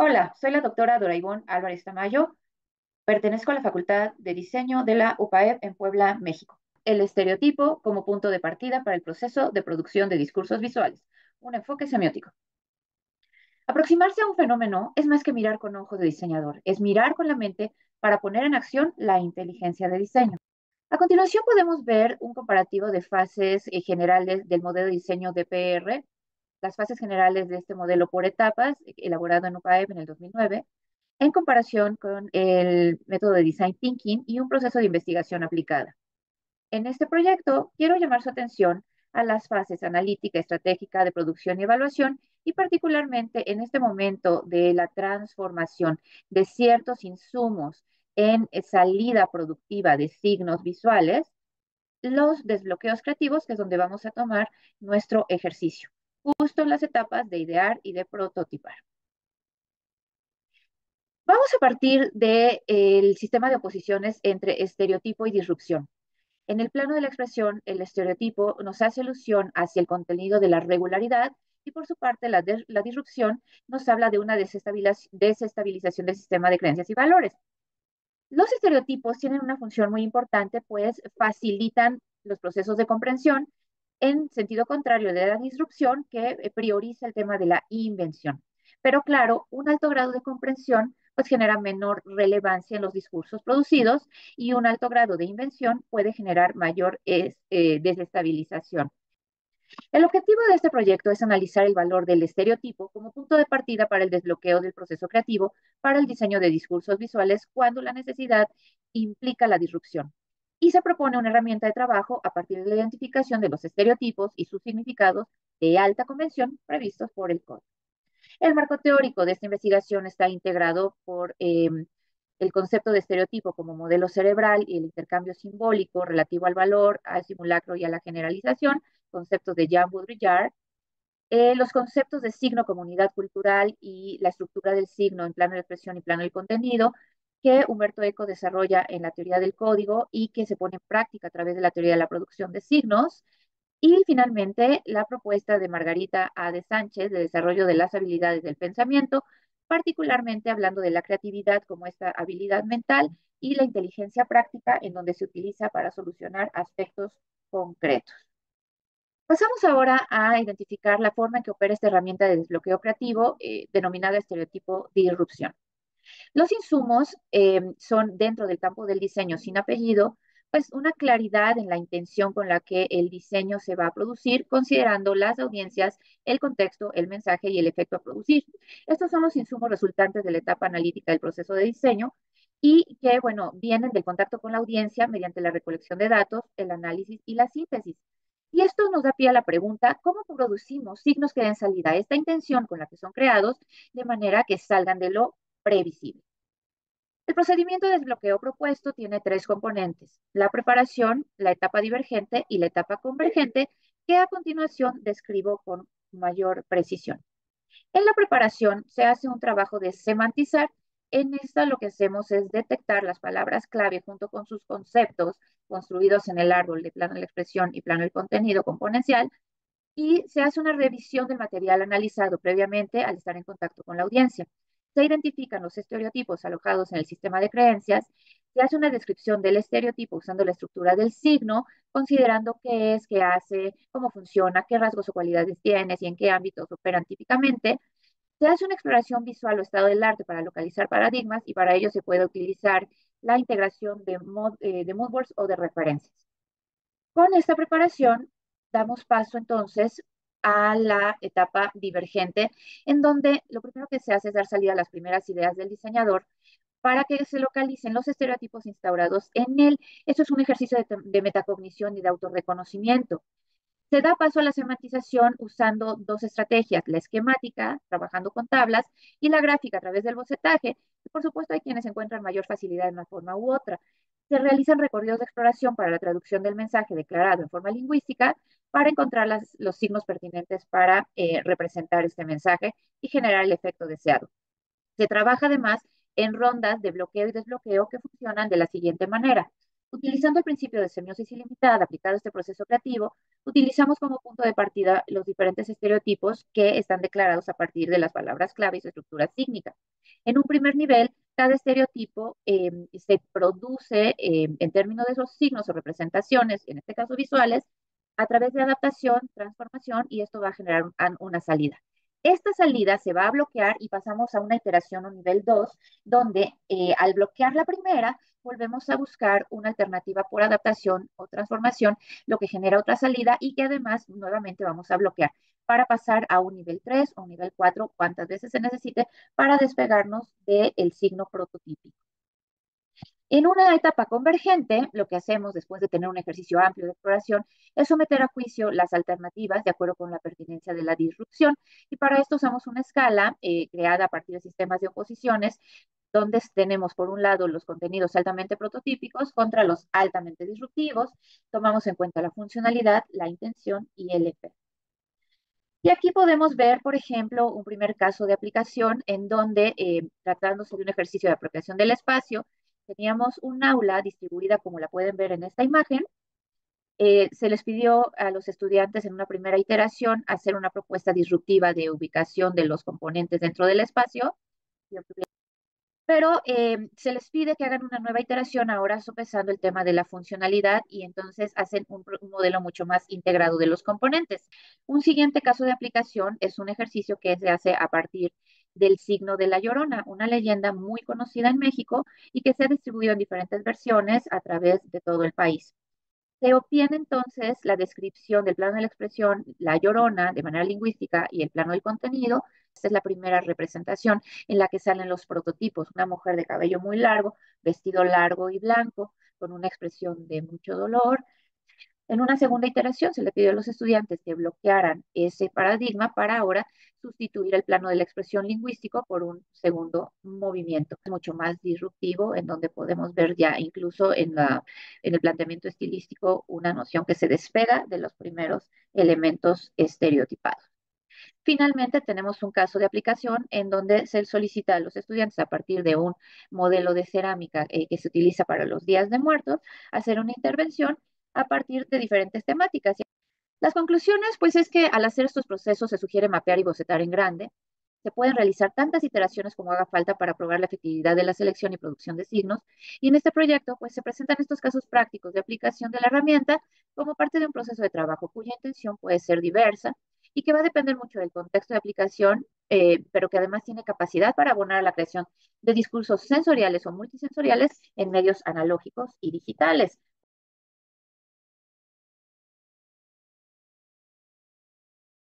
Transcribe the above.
Hola, soy la doctora Doraibón Álvarez Tamayo. Pertenezco a la Facultad de Diseño de la UPAEP en Puebla, México. El estereotipo como punto de partida para el proceso de producción de discursos visuales. Un enfoque semiótico. Aproximarse a un fenómeno es más que mirar con ojos de diseñador, es mirar con la mente para poner en acción la inteligencia de diseño. A continuación podemos ver un comparativo de fases eh, generales del modelo de diseño DPR las fases generales de este modelo por etapas, elaborado en UPAEP en el 2009, en comparación con el método de Design Thinking y un proceso de investigación aplicada. En este proyecto, quiero llamar su atención a las fases analítica, estratégica, de producción y evaluación, y particularmente en este momento de la transformación de ciertos insumos en salida productiva de signos visuales, los desbloqueos creativos, que es donde vamos a tomar nuestro ejercicio justo en las etapas de idear y de prototipar. Vamos a partir del sistema de oposiciones entre estereotipo y disrupción. En el plano de la expresión, el estereotipo nos hace alusión hacia el contenido de la regularidad y por su parte la, la disrupción nos habla de una desestabilización del sistema de creencias y valores. Los estereotipos tienen una función muy importante, pues facilitan los procesos de comprensión en sentido contrario de la disrupción que eh, prioriza el tema de la invención. Pero claro, un alto grado de comprensión pues genera menor relevancia en los discursos producidos y un alto grado de invención puede generar mayor eh, desestabilización. El objetivo de este proyecto es analizar el valor del estereotipo como punto de partida para el desbloqueo del proceso creativo para el diseño de discursos visuales cuando la necesidad implica la disrupción y se propone una herramienta de trabajo a partir de la identificación de los estereotipos y sus significados de alta convención previstos por el código. El marco teórico de esta investigación está integrado por em, el concepto de estereotipo como modelo cerebral y el intercambio simbólico relativo al valor, al simulacro y a la generalización, conceptos de Jean Baudrillard, eh, los conceptos de signo, comunidad cultural y la estructura del signo en plano de expresión y plano del contenido, que Humberto Eco desarrolla en la teoría del código y que se pone en práctica a través de la teoría de la producción de signos. Y finalmente, la propuesta de Margarita A. de Sánchez de desarrollo de las habilidades del pensamiento, particularmente hablando de la creatividad como esta habilidad mental y la inteligencia práctica en donde se utiliza para solucionar aspectos concretos. Pasamos ahora a identificar la forma en que opera esta herramienta de desbloqueo creativo eh, denominada estereotipo de irrupción. Los insumos eh, son dentro del campo del diseño sin apellido, pues una claridad en la intención con la que el diseño se va a producir, considerando las audiencias, el contexto, el mensaje y el efecto a producir. Estos son los insumos resultantes de la etapa analítica del proceso de diseño y que, bueno, vienen del contacto con la audiencia mediante la recolección de datos, el análisis y la síntesis. Y esto nos da pie a la pregunta, ¿cómo producimos signos que den salida a esta intención con la que son creados de manera que salgan de lo previsible. El procedimiento de desbloqueo propuesto tiene tres componentes, la preparación, la etapa divergente y la etapa convergente, que a continuación describo con mayor precisión. En la preparación se hace un trabajo de semantizar. En esta lo que hacemos es detectar las palabras clave junto con sus conceptos construidos en el árbol de plano de la expresión y plano del contenido componencial y se hace una revisión del material analizado previamente al estar en contacto con la audiencia se identifican los estereotipos alojados en el sistema de creencias, se hace una descripción del estereotipo usando la estructura del signo, considerando qué es, qué hace, cómo funciona, qué rasgos o cualidades tiene y en qué ámbitos operan típicamente. Se hace una exploración visual o estado del arte para localizar paradigmas y para ello se puede utilizar la integración de, mod, eh, moodboards o de referencias. Con esta preparación damos paso entonces a la etapa divergente, en donde lo primero que se hace es dar salida a las primeras ideas del diseñador para que se localicen los estereotipos instaurados en él. Esto es un ejercicio de, metacognición y de autorreconocimiento. Se da paso a la semantización usando dos estrategias, la esquemática, trabajando con tablas, y la gráfica a través del bocetaje. Por supuesto hay quienes encuentran mayor facilidad en una forma u otra. Se realizan recorridos de exploración para la traducción del mensaje declarado en forma lingüística, para encontrar los signos pertinentes para eh, representar este mensaje y generar el efecto deseado. Se trabaja además en rondas de bloqueo y desbloqueo que funcionan de la siguiente manera. Utilizando el principio de semiosis ilimitada aplicado a este proceso creativo, utilizamos como punto de partida los diferentes estereotipos que están declarados a partir de las palabras clave y su estructura sígnica. En un primer nivel, cada estereotipo em, se produce em, en términos de esos signos o representaciones, en este caso visuales, a través de adaptación, transformación, y esto va a generar una salida. Esta salida se va a bloquear y pasamos a una iteración o nivel 2, donde eh, al bloquear la primera, volvemos a buscar una alternativa por adaptación o transformación, lo que genera otra salida y que además nuevamente vamos a bloquear para pasar a un nivel 3 o un nivel 4, cuantas veces se necesite, para despegarnos del signo prototípico. En una etapa convergente, lo que hacemos después de tener un ejercicio amplio de exploración es someter a juicio las alternativas de acuerdo con la pertinencia de la disrupción y para esto usamos una escala eh, creada a partir de sistemas de oposiciones donde tenemos por un lado los contenidos altamente prototípicos contra los altamente disruptivos, tomamos en cuenta la funcionalidad, la intención y el efecto. Y aquí podemos ver, por ejemplo, un primer caso de aplicación en donde, eh, tratándose de un ejercicio de apropiación del espacio, teníamos un aula distribuida como la pueden ver en esta imagen. Eh, se les pidió a los estudiantes en una primera iteración hacer una propuesta disruptiva de ubicación de los componentes dentro del espacio pero eh, se les pide que hagan una nueva iteración ahora sopesando el tema de la funcionalidad y entonces hacen un, modelo mucho más integrado de los componentes. Un siguiente caso de aplicación es un ejercicio que se hace a partir del signo de la Llorona, una leyenda muy conocida en México y que se ha distribuido en diferentes versiones a través de todo el país. Se obtiene entonces la descripción del plano de la expresión, la llorona, de manera lingüística, y el plano del contenido. Esta es la primera representación en la que salen los prototipos. Una mujer de cabello muy largo, vestido largo y blanco, con una expresión de mucho dolor, en una segunda iteración se le pidió a los estudiantes que bloquearan ese paradigma para ahora sustituir el plano de la expresión lingüístico por un segundo movimiento, mucho más disruptivo, en donde podemos ver ya incluso en, la, en el planteamiento estilístico una noción que se despega de los primeros elementos estereotipados. Finalmente, tenemos un caso de aplicación en donde se solicita a los estudiantes, a partir de un modelo de cerámica eh, que se utiliza para los días de muertos, hacer una intervención a partir de diferentes temáticas. Las conclusiones, pues, es que al hacer estos procesos se sugiere mapear y bocetar en grande. Se pueden realizar tantas iteraciones como haga falta para probar la efectividad de la selección y producción de signos. Y en este proyecto, pues, se presentan estos casos prácticos de aplicación de la herramienta como parte de un proceso de trabajo cuya intención puede ser diversa y que va a depender mucho del contexto de aplicación, eh, pero que además tiene capacidad para abonar a la creación de discursos sensoriales o multisensoriales en medios analógicos y digitales